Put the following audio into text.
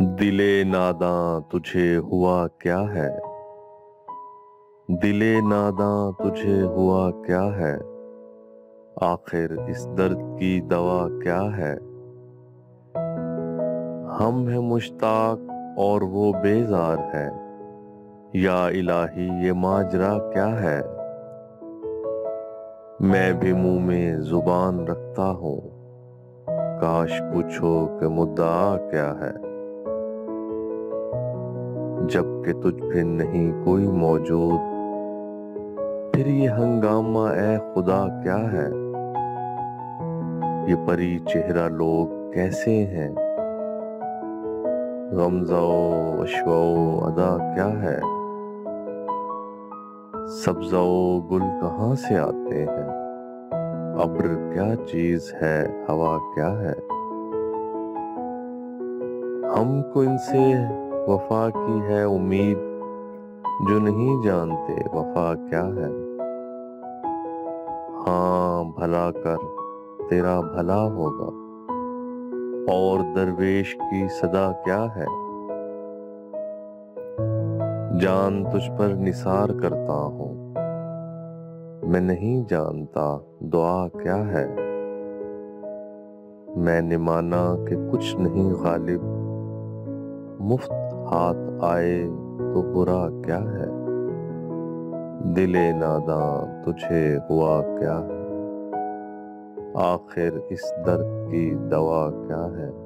दिले नादा तुझे हुआ क्या है? दिले नादा तुझे हुआ क्या है? आखिर इस दर्द की दवा क्या है? हम हैं मुश्ताक और वो बेजार है। या इलाही ये माजरा क्या है? मैं भी मुँह में ज़ुबान रखता हूँ। काश पूछो कि मुद्दा क्या है? जबकि तुझ पे नहीं कोई मौजूद। फिर ये हंगामा ए खुदा, क्या है? ये परी चेहरा लोग कैसे हैं? गमजाओ अशवो अदा क्या है? सब्जाओ गुल कहाँ से आते हैं? अब्र क्या चीज़ है? हवा क्या है? हमको इनसे वफा की है उम्मीद। जो नहीं जानते वफा क्या है। हाँ भला कर, तेरा भला होगा। और दरवेश की सदा क्या है। जान तुझ पर निसार करता हूँ। मैं नहीं जानता दुआ क्या है। मैंने माना कि कुछ नहीं गालिब। मुफ़्त हाथ आए तो बुरा क्या है? दिले नादा तुझे हुआ क्या है? आखिर इस दर्द की दवा क्या है?